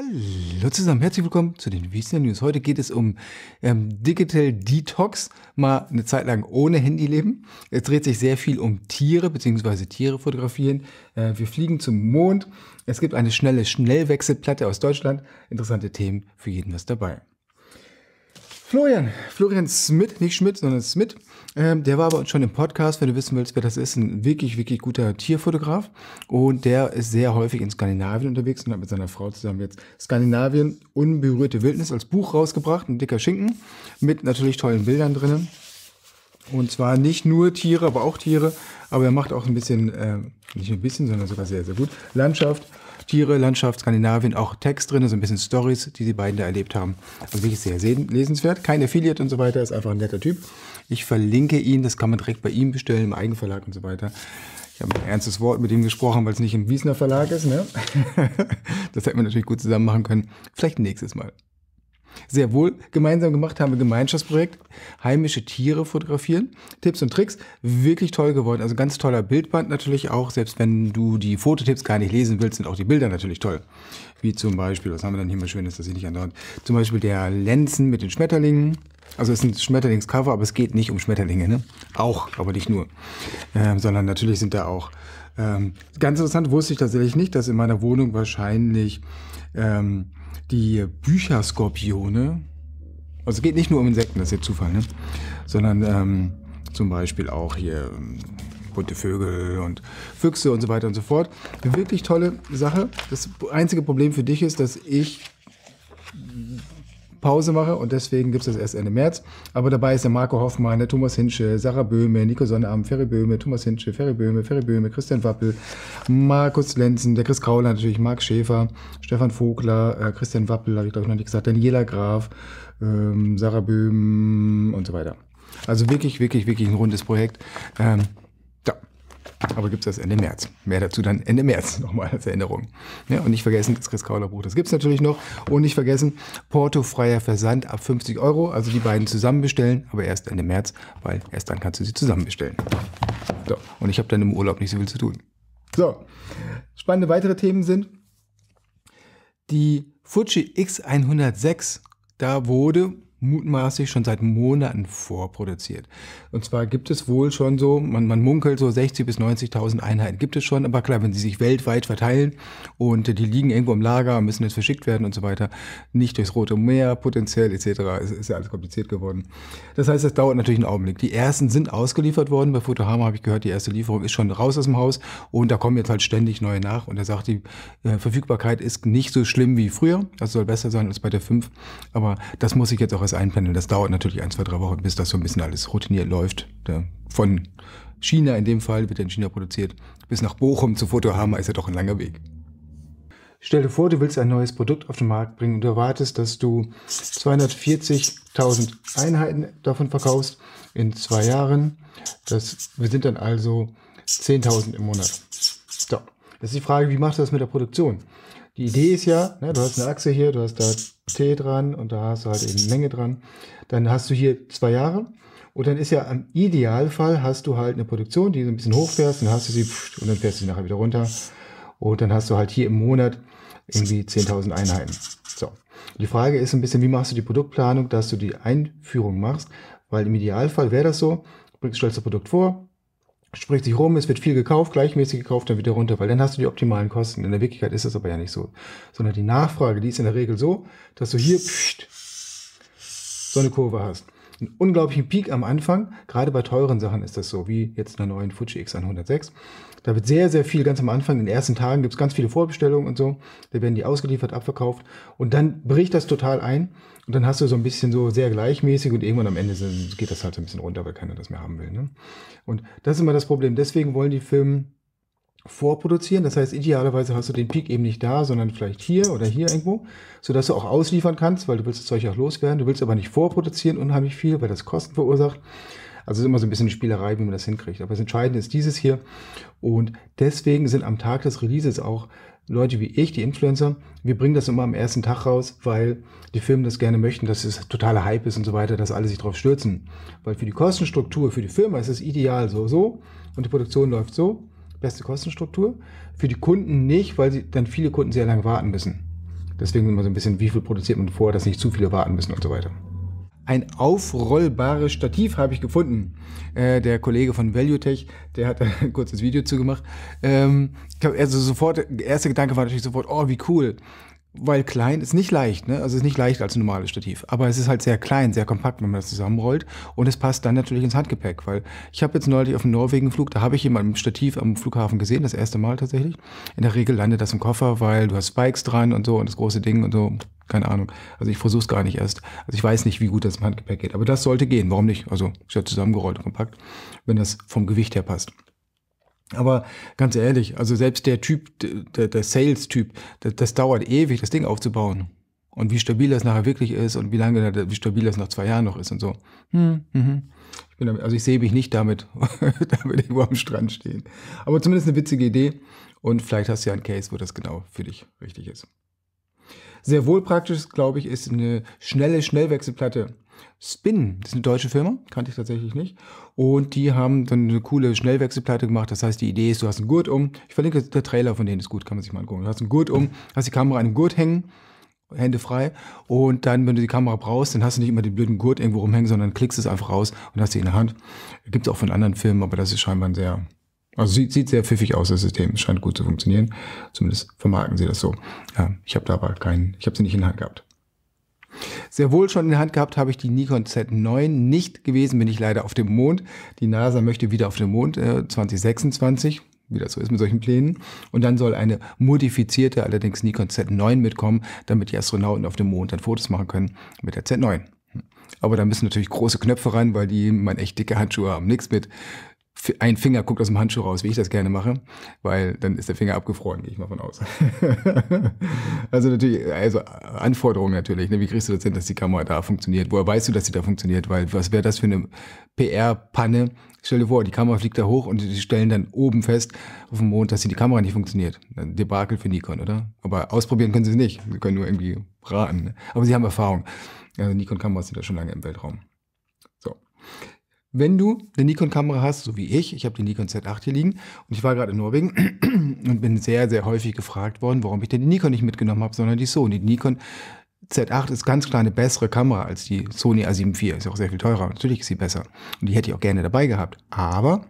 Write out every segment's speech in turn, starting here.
Hallo zusammen, herzlich willkommen zu den Wiesner News. Heute geht es um ähm, Digital Detox, mal eine Zeit lang ohne Handy leben. Es dreht sich sehr viel um Tiere bzw. Tiere fotografieren. Äh, wir fliegen zum Mond. Es gibt eine schnelle Schnellwechselplatte aus Deutschland. Interessante Themen für jeden was dabei. Florian, Florian Smith, nicht Schmidt, sondern Smith, ähm, der war aber schon im Podcast, wenn du wissen willst, wer das ist, ein wirklich, wirklich guter Tierfotograf. Und der ist sehr häufig in Skandinavien unterwegs und hat mit seiner Frau zusammen jetzt Skandinavien unberührte Wildnis als Buch rausgebracht, ein dicker Schinken mit natürlich tollen Bildern drinnen. Und zwar nicht nur Tiere, aber auch Tiere, aber er macht auch ein bisschen, äh, nicht ein bisschen, sondern sogar sehr, sehr gut, Landschaft, Tiere, Landschaft, Skandinavien, auch Text drin, so ein bisschen Stories, die die beiden da erlebt haben. Also wirklich sehr lesenswert. Kein Affiliate und so weiter, ist einfach ein netter Typ. Ich verlinke ihn, das kann man direkt bei ihm bestellen, im Eigenverlag und so weiter. Ich habe ein ernstes Wort mit ihm gesprochen, weil es nicht im Wiesner Verlag ist. Ne? das hätten wir natürlich gut zusammen machen können. Vielleicht nächstes Mal sehr wohl gemeinsam gemacht haben wir Gemeinschaftsprojekt, heimische Tiere fotografieren, Tipps und Tricks, wirklich toll geworden. Also ganz toller Bildband natürlich auch, selbst wenn du die Fototipps gar nicht lesen willst, sind auch die Bilder natürlich toll. Wie zum Beispiel, was haben wir dann hier mal Schönes, dass ich nicht andauernd, zum Beispiel der Lenzen mit den Schmetterlingen. Also es ist ein Schmetterlingscover, aber es geht nicht um Schmetterlinge, ne? Auch, aber nicht nur. Ähm, sondern natürlich sind da auch ähm, ganz interessant, wusste ich tatsächlich nicht, dass in meiner Wohnung wahrscheinlich ähm, die Bücherskorpione, also es geht nicht nur um Insekten, das ist jetzt Zufall, ne? sondern ähm, zum Beispiel auch hier ähm, bunte Vögel und Füchse und so weiter und so fort. Eine wirklich tolle Sache. Das einzige Problem für dich ist, dass ich Pause mache und deswegen gibt es das erst Ende März. Aber dabei ist der Marco Hoffmann, der Thomas Hinsche, Sarah Böhme, Nico Sonnabend, Ferry Böhme, Thomas Hinsche, Ferry Böhme, Ferry Böhme, Christian Wappel, Markus Lenzen, der Chris Krauler natürlich, Marc Schäfer, Stefan Vogler, äh, Christian Wappel, habe ich glaube ich noch nicht gesagt, Daniela Graf, ähm, Sarah Böhm und so weiter. Also wirklich, wirklich, wirklich ein rundes Projekt. Ähm, aber gibt es erst Ende März. Mehr dazu dann Ende März nochmal als Erinnerung. Ja, und nicht vergessen, das Chris Kauler Buch, das gibt es natürlich noch. Und nicht vergessen, portofreier Versand ab 50 Euro. Also die beiden zusammen bestellen, aber erst Ende März, weil erst dann kannst du sie zusammen bestellen. So, und ich habe dann im Urlaub nicht so viel zu tun. So, spannende weitere Themen sind die Fuji X106. Da wurde mutmaßlich schon seit Monaten vorproduziert. Und zwar gibt es wohl schon so, man, man munkelt so 60 bis 90.000 Einheiten gibt es schon, aber klar, wenn sie sich weltweit verteilen und die liegen irgendwo im Lager, müssen jetzt verschickt werden und so weiter, nicht durchs Rote Meer potenziell etc., ist, ist ja alles kompliziert geworden. Das heißt, das dauert natürlich einen Augenblick. Die ersten sind ausgeliefert worden, bei Fotohama habe ich gehört, die erste Lieferung ist schon raus aus dem Haus und da kommen jetzt halt ständig neue nach und er sagt, die äh, Verfügbarkeit ist nicht so schlimm wie früher, das soll besser sein als bei der 5, aber das muss ich jetzt auch etwas einpendeln. Das dauert natürlich ein, zwei, drei Wochen, bis das so ein bisschen alles routiniert läuft. Von China in dem Fall, wird er in China produziert, bis nach Bochum zu Fotohama ist ja doch ein langer Weg. Stell dir vor, du willst ein neues Produkt auf den Markt bringen und erwartest, dass du 240.000 Einheiten davon verkaufst in zwei Jahren. Das, wir sind dann also 10.000 im Monat. So, das ist die Frage, wie machst du das mit der Produktion? Die Idee ist ja, ne, du hast eine Achse hier, du hast da T dran und da hast du halt eben Menge dran. Dann hast du hier zwei Jahre und dann ist ja im Idealfall hast du halt eine Produktion, die so ein bisschen hochfährst, dann hast du sie und dann fährst du sie nachher wieder runter und dann hast du halt hier im Monat irgendwie 10.000 Einheiten. So. Die Frage ist ein bisschen, wie machst du die Produktplanung, dass du die Einführung machst, weil im Idealfall wäre das so, du stellst das Produkt vor, spricht sich rum, es wird viel gekauft, gleichmäßig gekauft, dann wieder runter, weil dann hast du die optimalen Kosten. In der Wirklichkeit ist das aber ja nicht so. Sondern die Nachfrage, die ist in der Regel so, dass du hier pst, so eine Kurve hast. Einen unglaublichen Peak am Anfang, gerade bei teuren Sachen ist das so, wie jetzt in der neuen Fuji X106. Da wird sehr, sehr viel ganz am Anfang, in den ersten Tagen gibt es ganz viele Vorbestellungen und so. Da werden die ausgeliefert, abverkauft und dann bricht das total ein und dann hast du so ein bisschen so sehr gleichmäßig und irgendwann am Ende geht das halt so ein bisschen runter, weil keiner das mehr haben will. Ne? Und das ist immer das Problem. Deswegen wollen die Filme vorproduzieren. Das heißt, idealerweise hast du den Peak eben nicht da, sondern vielleicht hier oder hier irgendwo, sodass du auch ausliefern kannst, weil du willst das Zeug auch loswerden. Du willst aber nicht vorproduzieren unheimlich viel, weil das Kosten verursacht. Also ist immer so ein bisschen Spielerei, wie man das hinkriegt. Aber das Entscheidende ist dieses hier. Und deswegen sind am Tag des Releases auch Leute wie ich, die Influencer, wir bringen das immer am ersten Tag raus, weil die Firmen das gerne möchten, dass es totaler Hype ist und so weiter, dass alle sich drauf stürzen. Weil für die Kostenstruktur, für die Firma ist es ideal so, so und die Produktion läuft so beste Kostenstruktur. Für die Kunden nicht, weil sie dann viele Kunden sehr lange warten müssen. Deswegen immer so ein bisschen, wie viel produziert man vor, dass nicht zu viele warten müssen und so weiter. Ein aufrollbares Stativ habe ich gefunden. Äh, der Kollege von ValueTech, der hat ein kurzes Video zugemacht. Ähm, also sofort, der erste Gedanke war natürlich sofort, oh, wie cool weil klein ist nicht leicht, ne? Also es ist nicht leichter als ein normales Stativ, aber es ist halt sehr klein, sehr kompakt, wenn man das zusammenrollt und es passt dann natürlich ins Handgepäck, weil ich habe jetzt neulich auf dem Norwegen-Flug, da habe ich jemanden im Stativ am Flughafen gesehen, das erste Mal tatsächlich. In der Regel landet das im Koffer, weil du hast Spikes dran und so und das große Ding und so, keine Ahnung. Also ich versuche es gar nicht erst. Also ich weiß nicht, wie gut das im Handgepäck geht, aber das sollte gehen. Warum nicht? Also ist ja zusammengerollt, kompakt, wenn das vom Gewicht her passt. Aber ganz ehrlich, also selbst der Typ, der, der Sales-Typ, das, das, dauert ewig, das Ding aufzubauen. Und wie stabil das nachher wirklich ist und wie lange, wie stabil das nach zwei Jahren noch ist und so. Hm, mhm. Ich bin damit, also ich sehe mich nicht damit, damit irgendwo am Strand stehen. Aber zumindest eine witzige Idee. Und vielleicht hast du ja einen Case, wo das genau für dich richtig ist. Sehr wohl praktisch, glaube ich, ist eine schnelle Schnellwechselplatte. Spin, das ist eine deutsche Firma, kannte ich tatsächlich nicht. Und die haben dann eine coole Schnellwechselplatte gemacht. Das heißt, die Idee ist, du hast einen Gurt um. Ich verlinke der Trailer von denen ist gut, kann man sich mal angucken. Du hast einen Gurt um, hast die Kamera an einem Gurt hängen, Hände frei. Und dann, wenn du die Kamera brauchst, dann hast du nicht immer den blöden Gurt irgendwo rumhängen, sondern klickst es einfach raus und hast sie in der Hand. Gibt es auch von anderen Filmen, aber das ist scheinbar ein sehr, also sieht, sieht sehr pfiffig aus, das System. Scheint gut zu funktionieren. Zumindest vermarkten sie das so. Ja, ich habe da aber keinen, ich habe sie nicht in der Hand gehabt. Sehr wohl schon in der Hand gehabt habe ich die Nikon Z9. Nicht gewesen bin ich leider auf dem Mond. Die NASA möchte wieder auf den Mond äh, 2026 wie das so ist mit solchen Plänen. Und dann soll eine modifizierte, allerdings Nikon Z9 mitkommen, damit die Astronauten auf dem Mond dann Fotos machen können mit der Z9. Aber da müssen natürlich große Knöpfe ran, weil die man echt dicke Handschuhe haben. Nichts mit ein Finger guckt aus dem Handschuh raus, wie ich das gerne mache, weil dann ist der Finger abgefroren, gehe ich mal von aus. also natürlich, also Anforderungen natürlich, ne? wie kriegst du das hin, dass die Kamera da funktioniert? Woher weißt du, dass sie da funktioniert? Weil was wäre das für eine PR-Panne? Stell dir vor, die Kamera fliegt da hoch und die stellen dann oben fest auf dem Mond, dass die Kamera nicht funktioniert. Ein Debakel für Nikon, oder? Aber ausprobieren können sie es nicht. Sie können nur irgendwie raten. Ne? Aber sie haben Erfahrung. Also Nikon-Kameras sind da schon lange im Weltraum. So. Wenn du eine Nikon-Kamera hast, so wie ich, ich habe die Nikon Z8 hier liegen und ich war gerade in Norwegen und bin sehr, sehr häufig gefragt worden, warum ich denn die Nikon nicht mitgenommen habe, sondern die Sony. Die Nikon Z8 ist ganz klar eine bessere Kamera als die Sony A7 IV. Ist auch sehr viel teurer. Natürlich ist sie besser. Und die hätte ich auch gerne dabei gehabt. Aber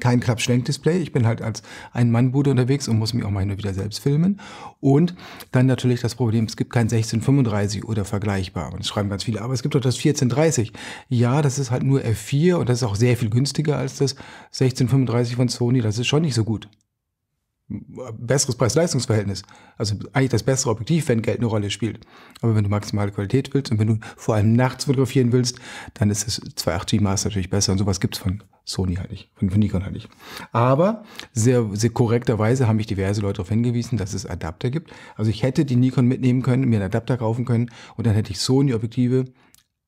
kein Klappschwenkdisplay. Ich bin halt als Ein-Mann-Bude unterwegs und muss mich auch mal hin und wieder selbst filmen. Und dann natürlich das Problem, es gibt kein 1635 oder vergleichbar. Und das schreiben ganz viele, aber es gibt doch das 1430. Ja, das ist halt nur F4 und das ist auch sehr viel günstiger als das 1635 von Sony. Das ist schon nicht so gut besseres Preis-Leistungs-Verhältnis. Also eigentlich das bessere Objektiv, wenn Geld eine Rolle spielt. Aber wenn du maximale Qualität willst und wenn du vor allem nachts fotografieren willst, dann ist das 2.8 Master natürlich besser. Und sowas gibt's von Sony halt nicht, von, von Nikon halt nicht. Aber sehr, sehr korrekterweise haben mich diverse Leute darauf hingewiesen, dass es Adapter gibt. Also ich hätte die Nikon mitnehmen können, mir einen Adapter kaufen können und dann hätte ich Sony-Objektive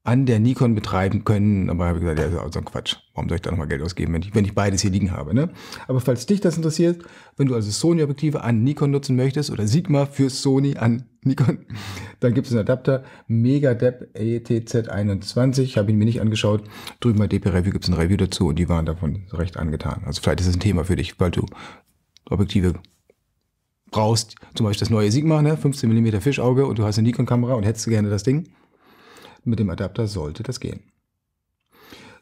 an der Nikon betreiben können. Aber habe ich gesagt, ja, das ist auch so ein Quatsch. Warum soll ich da nochmal Geld ausgeben, wenn ich, wenn ich beides hier liegen habe? Ne? Aber falls dich das interessiert, wenn du also Sony-Objektive an Nikon nutzen möchtest oder Sigma für Sony an Nikon, dann gibt es einen Adapter Megadep ETZ21. Ich habe ihn mir nicht angeschaut. Drüben bei DP Review gibt es ein Review dazu und die waren davon recht angetan. Also vielleicht ist es ein Thema für dich, weil du Objektive brauchst. Zum Beispiel das neue Sigma, ne? 15 mm Fischauge und du hast eine Nikon-Kamera und hättest gerne das Ding mit dem Adapter sollte das gehen.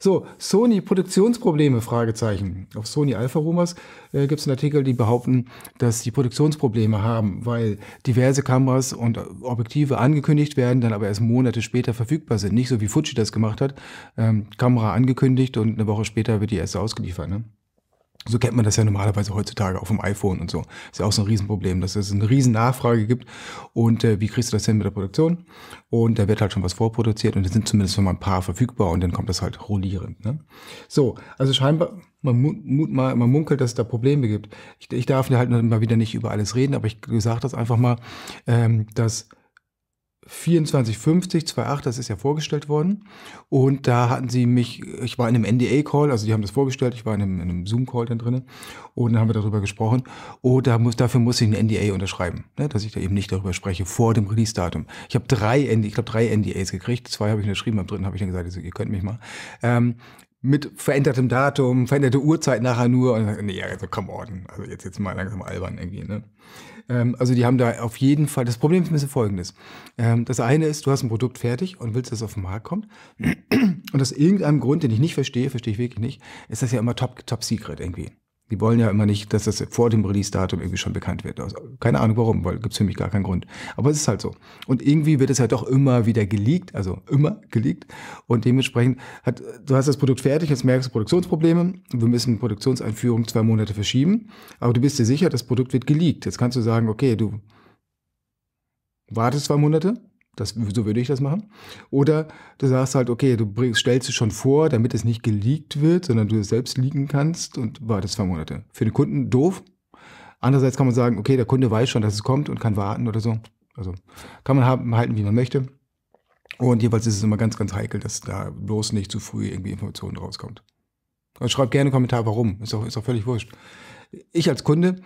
So, Sony Produktionsprobleme, Fragezeichen. Auf Sony Alpha Rumors äh, gibt es einen Artikel, die behaupten, dass die Produktionsprobleme haben, weil diverse Kameras und Objektive angekündigt werden, dann aber erst Monate später verfügbar sind. Nicht so wie Fuji das gemacht hat. Ähm, Kamera angekündigt und eine Woche später wird die erste ausgeliefert. Ne? So kennt man das ja normalerweise heutzutage auch vom iPhone und so. Ist ja auch so ein Riesenproblem, dass es eine riesen Nachfrage gibt. Und äh, wie kriegst du das hin mit der Produktion? Und da wird halt schon was vorproduziert und es sind zumindest schon mal ein paar verfügbar und dann kommt das halt rollierend. Ne? So, also scheinbar, man, mut, mal, man munkelt, dass es da Probleme gibt. Ich, ich darf halt mal wieder nicht über alles reden, aber ich sage das einfach mal, ähm, dass 2450 2.8, das ist ja vorgestellt worden. Und da hatten sie mich, ich war in einem NDA-Call, also die haben das vorgestellt, ich war in einem, einem Zoom-Call dann drin und dann haben wir darüber gesprochen. Und da muss, dafür muss ich ein NDA unterschreiben, ne, dass ich da eben nicht darüber spreche vor dem Release-Datum. Ich habe drei, ich glaube drei NDAs gekriegt, zwei habe ich unterschrieben, am dritten habe ich dann gesagt, ihr könnt mich mal. Ähm, mit verändertem Datum, veränderte Uhrzeit nachher nur. Und, nee, also come on. Also jetzt, jetzt mal langsam albern irgendwie, ne? Ähm, also die haben da auf jeden Fall, das Problem ist ein bisschen folgendes. Ähm, das eine ist, du hast ein Produkt fertig und willst, dass es auf den Markt kommt. Und aus irgendeinem Grund, den ich nicht verstehe, verstehe ich wirklich nicht, ist das ja immer top, top secret irgendwie. Die wollen ja immer nicht, dass das vor dem Release-Datum irgendwie schon bekannt wird. Also, keine Ahnung warum, weil gibt's für mich gar keinen Grund. Aber es ist halt so. Und irgendwie wird es halt doch immer wieder geleakt, also immer geleakt. Und dementsprechend hat, du hast das Produkt fertig, jetzt merkst du Produktionsprobleme. Wir müssen Produktionseinführung zwei Monate verschieben. Aber du bist dir sicher, das Produkt wird geleakt. Jetzt kannst du sagen, okay, du wartest zwei Monate, das, so würde ich das machen. Oder du sagst halt, okay, du bringst, stellst es schon vor, damit es nicht geleakt wird, sondern du es selbst liegen kannst und wartest zwei Monate. Für den Kunden doof. Andererseits kann man sagen, okay, der Kunde weiß schon, dass es kommt und kann warten oder so. Also kann man haben, halten, wie man möchte. Und jeweils ist es immer ganz, ganz heikel, dass da bloß nicht zu früh irgendwie Informationen rauskommt. Also schreib gerne einen Kommentar, warum. Ist auch, ist auch völlig wurscht. Ich als Kunde,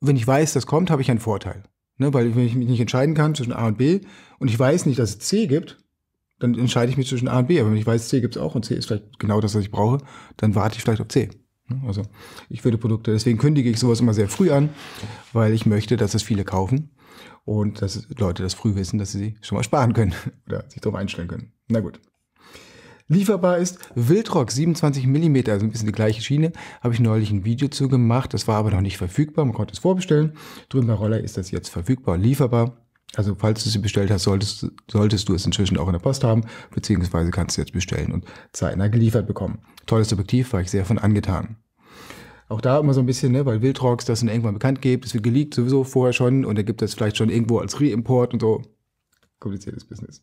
wenn ich weiß, das kommt, habe ich einen Vorteil. Ne, weil wenn ich mich nicht entscheiden kann zwischen A und B und ich weiß nicht, dass es C gibt, dann entscheide ich mich zwischen A und B. Aber wenn ich weiß, C gibt es auch und C ist vielleicht genau das, was ich brauche, dann warte ich vielleicht auf C. Ne, also ich würde Produkte, deswegen kündige ich sowas immer sehr früh an, weil ich möchte, dass es viele kaufen und dass Leute das früh wissen, dass sie schon mal sparen können oder sich darauf einstellen können. Na gut. Lieferbar ist Wildrock 27 mm, also ein bisschen die gleiche Schiene. Habe ich neulich ein Video zu gemacht. Das war aber noch nicht verfügbar. Man konnte es vorbestellen. Drüben bei Roller ist das jetzt verfügbar und lieferbar. Also falls du sie bestellt hast, solltest, solltest du es inzwischen auch in der Post haben, beziehungsweise kannst du jetzt bestellen und zeitnah geliefert bekommen. Tolles Objektiv, war ich sehr von angetan. Auch da immer so ein bisschen, ne, weil Wildrocks das dann irgendwann bekannt gibt, es wird geleakt sowieso vorher schon und da gibt es vielleicht schon irgendwo als Reimport und so. Kompliziertes Business.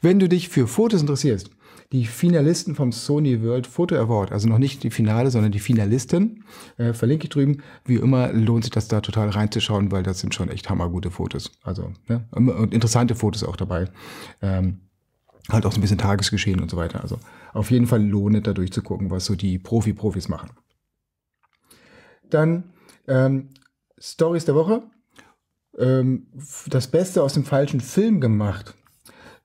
Wenn du dich für Fotos interessierst, die Finalisten vom Sony World Photo Award, also noch nicht die Finale, sondern die Finalisten, äh, verlinke ich drüben. Wie immer lohnt sich das da total reinzuschauen, weil das sind schon echt hammergute Fotos. Also ne? und interessante Fotos auch dabei. Ähm, halt auch so ein bisschen Tagesgeschehen und so weiter. Also auf jeden Fall lohnt es da durchzugucken, was so die Profi-Profis machen. Dann ähm, Stories der Woche. Ähm, das Beste aus dem falschen Film gemacht.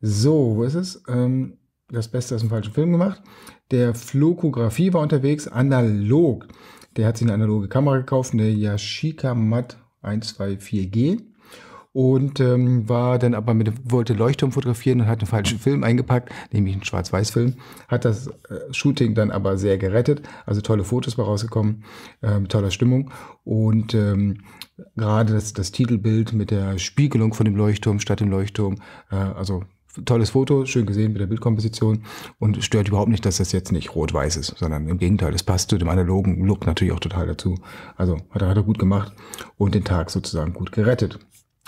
So, wo ist es? Ähm, das Beste aus dem falschen Film gemacht. Der Flokografie war unterwegs, analog. Der hat sich eine analoge Kamera gekauft, eine Yashica Mat 124G und ähm, war dann aber mit wollte Leuchtturm fotografieren und hat einen falschen Film eingepackt, nämlich einen Schwarz-Weiß-Film. Hat das äh, Shooting dann aber sehr gerettet, also tolle Fotos war rausgekommen, äh, toller Stimmung und ähm, gerade das, das Titelbild mit der Spiegelung von dem Leuchtturm statt dem Leuchtturm, äh, also tolles Foto, schön gesehen mit der Bildkomposition und stört überhaupt nicht, dass das jetzt nicht rot-weiß ist, sondern im Gegenteil, es passt zu dem analogen Look natürlich auch total dazu. Also hat er, hat er gut gemacht und den Tag sozusagen gut gerettet.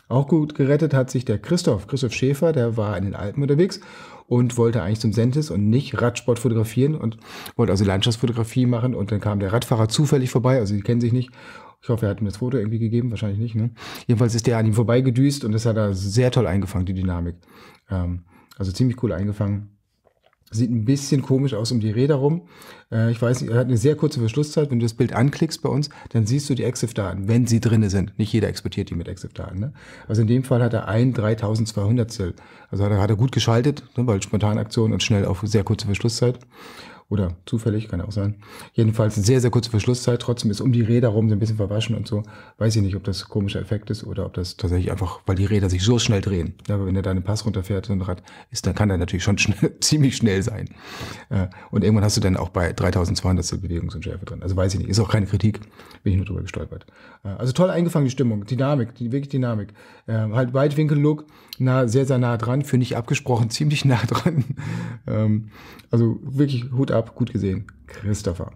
Auch gut gerettet hat sich der Christoph, Christoph Schäfer, der war in den Alpen unterwegs und wollte eigentlich zum Sentis und nicht Radsport fotografieren und wollte also Landschaftsfotografie machen und dann kam der Radfahrer zufällig vorbei, also die kennen sich nicht ich hoffe, er hat mir das Foto irgendwie gegeben, wahrscheinlich nicht. Ne? Jedenfalls ist der an ihm vorbeigedüst und das hat er sehr toll eingefangen, die Dynamik. Ähm, also ziemlich cool eingefangen. Sieht ein bisschen komisch aus um die Räder rum. Äh, ich weiß er hat eine sehr kurze Verschlusszeit. Wenn du das Bild anklickst bei uns, dann siehst du die EXIF-Daten, wenn sie drinne sind. Nicht jeder exportiert die mit EXIF-Daten. Ne? Also in dem Fall hat er ein 3200 Zell. Also hat er, hat er gut geschaltet, ne, weil Spontanaktion und schnell auf sehr kurze Verschlusszeit. Oder zufällig, kann auch sein. Jedenfalls sehr, sehr kurze Verschlusszeit. Trotzdem ist um die Räder rum ein bisschen verwaschen und so. Weiß ich nicht, ob das komischer Effekt ist oder ob das tatsächlich einfach, weil die Räder sich so schnell drehen. Aber wenn er da einen Pass runterfährt, so ein Rad ist, dann kann er natürlich schon schnell, ziemlich schnell sein. Äh, und irgendwann hast du dann auch bei 3200 Bewegungsunschärfe drin. Also weiß ich nicht. Ist auch keine Kritik. Bin ich nur drüber gestolpert. Äh, also toll eingefangen, die Stimmung. Dynamik, wirklich Dynamik. Äh, halt Weitwinkel-Look, nah, sehr, sehr nah dran. Für nicht abgesprochen, ziemlich nah dran. Ähm, also wirklich Hut ab ab, gut gesehen. Christopher.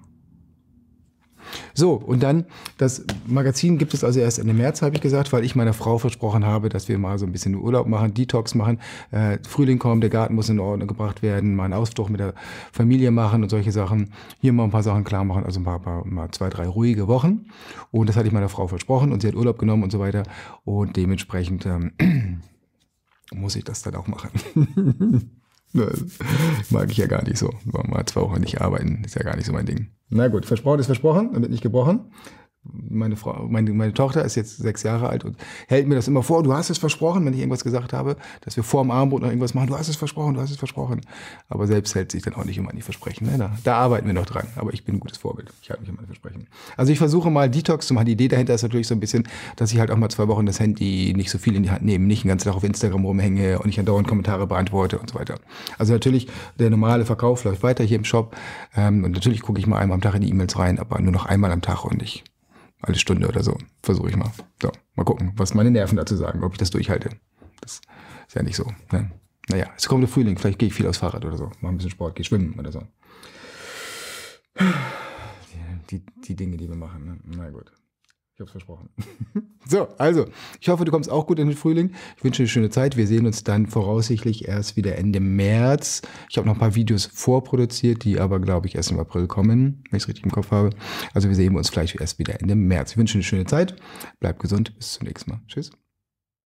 So, und dann, das Magazin gibt es also erst Ende März, habe ich gesagt, weil ich meiner Frau versprochen habe, dass wir mal so ein bisschen Urlaub machen, Detox machen. Äh, Frühling kommt, der Garten muss in Ordnung gebracht werden, mal einen Ausflug mit der Familie machen und solche Sachen. Hier mal ein paar Sachen klar machen, also ein paar, paar, mal zwei, drei ruhige Wochen. Und das hatte ich meiner Frau versprochen und sie hat Urlaub genommen und so weiter. Und dementsprechend ähm, muss ich das dann auch machen. Mag ich ja gar nicht so. Mal zwei Wochen nicht arbeiten, ist ja gar nicht so mein Ding. Na gut, versprochen ist versprochen wird nicht gebrochen. Meine Frau, meine, meine Tochter ist jetzt sechs Jahre alt und hält mir das immer vor. Du hast es versprochen, wenn ich irgendwas gesagt habe, dass wir vor dem Abendbrot noch irgendwas machen. Du hast es versprochen, du hast es versprochen. Aber selbst hält sich dann auch nicht immer an die Versprechen. Ne? Da, da arbeiten wir noch dran. Aber ich bin ein gutes Vorbild. Ich halte mich an die Versprechen. Also ich versuche mal Detox zu machen. Die Idee dahinter ist natürlich so ein bisschen, dass ich halt auch mal zwei Wochen das Handy nicht so viel in die Hand nehme, nicht den ganzen Tag auf Instagram rumhänge und nicht andauernd Kommentare beantworte und so weiter. Also natürlich, der normale Verkauf läuft weiter hier im Shop. Ähm, und natürlich gucke ich mal einmal am Tag in die E-Mails rein, aber nur noch einmal am Tag und ich alle Stunde oder so. Versuche ich mal. So, mal gucken, was meine Nerven dazu sagen, ob ich das durchhalte. Das ist ja nicht so. Ne? Naja, es kommt der Frühling, vielleicht gehe ich viel aufs Fahrrad oder so. Mach ein bisschen Sport, gehe schwimmen oder so. Die, die, Dinge, die wir machen. Ne? Na gut. Ich habe es versprochen. so, also, ich hoffe, du kommst auch gut in den Frühling. Ich wünsche dir eine schöne Zeit. Wir sehen uns dann voraussichtlich erst wieder Ende März. Ich habe noch ein paar Videos vorproduziert, die aber, glaube ich, erst im April kommen, wenn ich es richtig im Kopf habe. Also wir sehen uns vielleicht erst wieder Ende März. Ich wünsche dir eine schöne Zeit. Bleib gesund. Bis zum nächsten Mal. Tschüss.